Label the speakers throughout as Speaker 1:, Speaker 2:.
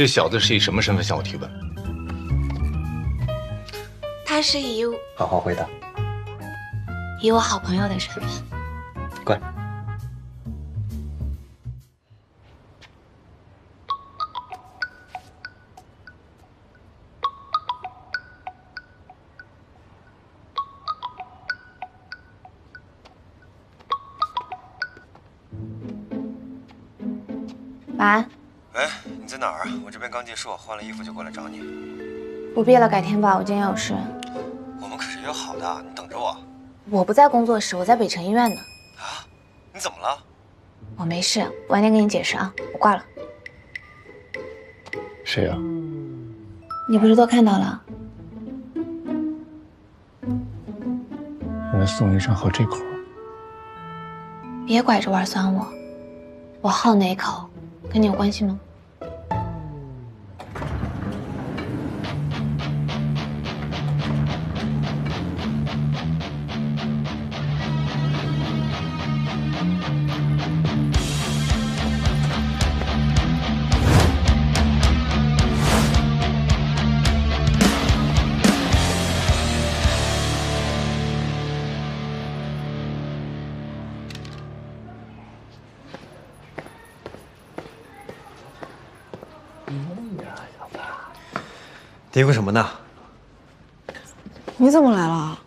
Speaker 1: 这小子是以什么身份向我提问？
Speaker 2: 他是以
Speaker 3: 好好回答。
Speaker 2: 以我好朋友的身份。
Speaker 3: 乖。
Speaker 2: 晚安。
Speaker 4: 喂，你在哪儿啊？我这边刚结束，换了衣服就过来找你。
Speaker 2: 不必了，改天吧，我今天有事。
Speaker 4: 我们可是约好的，你等着我。
Speaker 2: 我不在工作室，我在北城医院呢。
Speaker 4: 啊？你怎么了？
Speaker 2: 我没事，晚点跟你解释啊。我挂了。
Speaker 1: 谁呀？
Speaker 2: 你不是都看到了？
Speaker 1: 原来宋医生好这口。
Speaker 2: 别拐着弯酸我，我好哪口，跟你有关系吗？
Speaker 4: 嘀咕什么呢？
Speaker 5: 你怎么来了？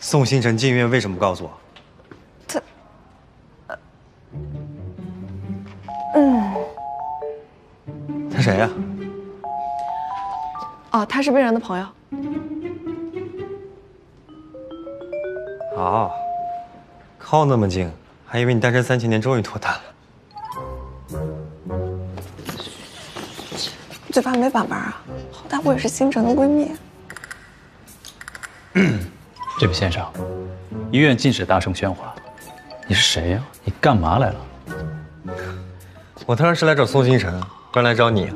Speaker 4: 宋星辰进医院为什么不告诉我？
Speaker 5: 他，嗯，
Speaker 4: 他谁呀？
Speaker 5: 哦，他是病人的朋友。
Speaker 4: 哦，靠那么近，还以为你单身三千年终于脱单了。
Speaker 5: 嘴巴没把门啊！好歹我也是星辰的闺蜜。
Speaker 6: 这位先生，医院禁止大声喧哗。你是谁呀？你干嘛来了？
Speaker 4: 我当然是来找宋星辰，不然来找你。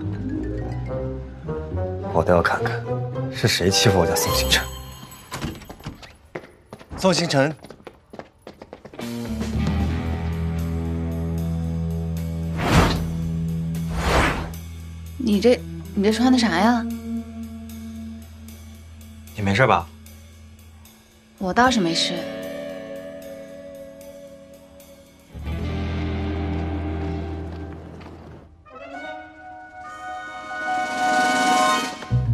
Speaker 4: 我倒要看看，是谁欺负我家宋星辰。宋星辰，
Speaker 2: 你这你这穿的啥呀？
Speaker 4: 你没事吧？
Speaker 2: 我倒是没事。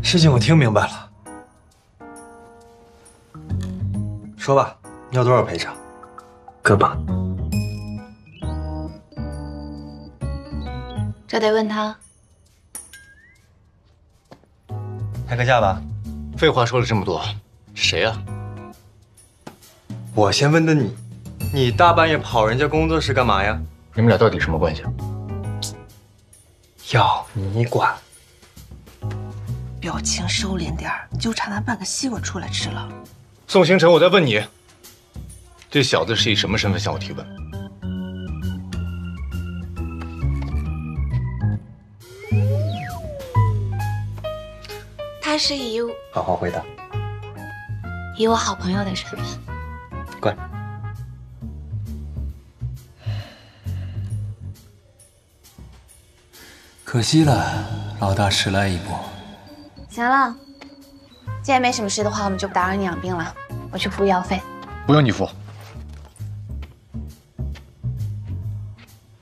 Speaker 4: 事情我听明白了，说吧，要多少赔偿？
Speaker 3: 哥吧，
Speaker 2: 这得问他。
Speaker 4: 开个价吧。
Speaker 1: 废话说了这么多，谁呀？
Speaker 4: 我先问的你，你大半夜跑人家工作室干嘛呀？
Speaker 1: 你们俩到底什么关系？
Speaker 4: 要你管？
Speaker 5: 表情收敛点儿，就差拿半个西瓜出来吃了。
Speaker 1: 宋星辰，我在问你，这小子是以什么身份向我提问？
Speaker 2: 他是以
Speaker 3: 好好回答。
Speaker 2: 以我好朋友的身份。
Speaker 3: 乖。
Speaker 6: 可惜了，老大迟来一步。
Speaker 2: 行了，既然没什么事的话，我们就不打扰你养病了。我去付医药费。
Speaker 1: 不用你付。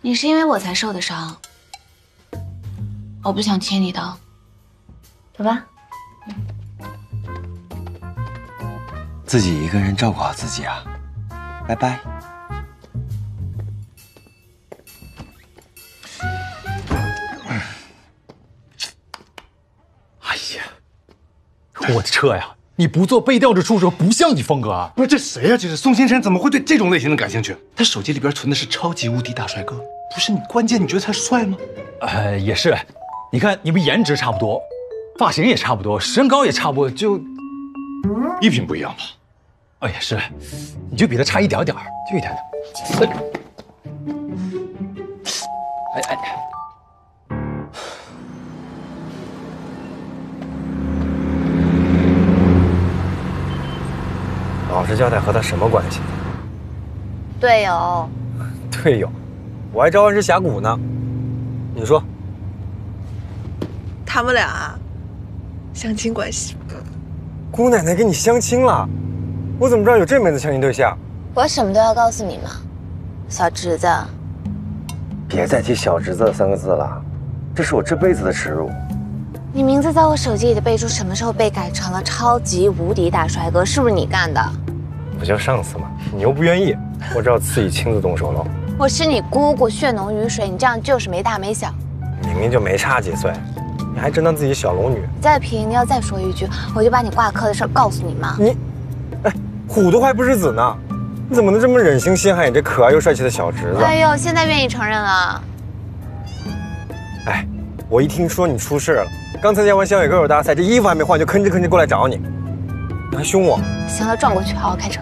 Speaker 2: 你是因为我才受的伤，我不想欠你的。走吧。
Speaker 4: 自己一个人照顾好自己啊，拜拜。
Speaker 6: 哎呀，我的车呀！你不做背调着出手，不像你风格啊！
Speaker 1: 不是这谁呀？这是宋星辰，怎么会对这种类型的感兴趣？
Speaker 7: 他手机里边存的是超级无敌大帅哥，不是你关键你觉得他帅吗？
Speaker 6: 呃，也是，你看你们颜值差不多，发型也差不多，身高也差不多，就
Speaker 1: 衣品不一样吧？
Speaker 6: 哦，也是，你就比他差一点点儿，就一点点。哎哎，
Speaker 4: 老实交代和他什么关系？
Speaker 2: 队友，
Speaker 4: 队友，我还召唤师峡谷呢。你说，
Speaker 5: 他们俩啊，相亲关系。
Speaker 4: 姑奶奶给你相亲了，我怎么知道有这妹子相亲对象？
Speaker 2: 我什么都要告诉你吗？小侄子，
Speaker 4: 别再提“小侄子”三个字了，这是我这辈子的耻辱。
Speaker 2: 你名字在我手机里的备注什么时候被改成了超级无敌大帅哥？是不是你干的？
Speaker 4: 不叫上司吗？你又不愿意，我只好自己亲自动手了。
Speaker 2: 我是你姑姑，血浓于水，你这样就是没大没小。
Speaker 4: 明明就没差几岁，你还真当自己小龙女？
Speaker 2: 再贫，你要再说一句，我就把你挂科的事告诉你妈。
Speaker 4: 你，哎，虎都还不是子呢，你怎么能这么忍心陷害你这可爱又帅气的小侄子？
Speaker 2: 哎呦，现在愿意承认了。
Speaker 4: 哎，我一听说你出事了。刚参加完小野歌手大赛，这衣服还没换就吭哧吭哧过来找你，你还凶我。
Speaker 2: 行了，转过去，好好开车。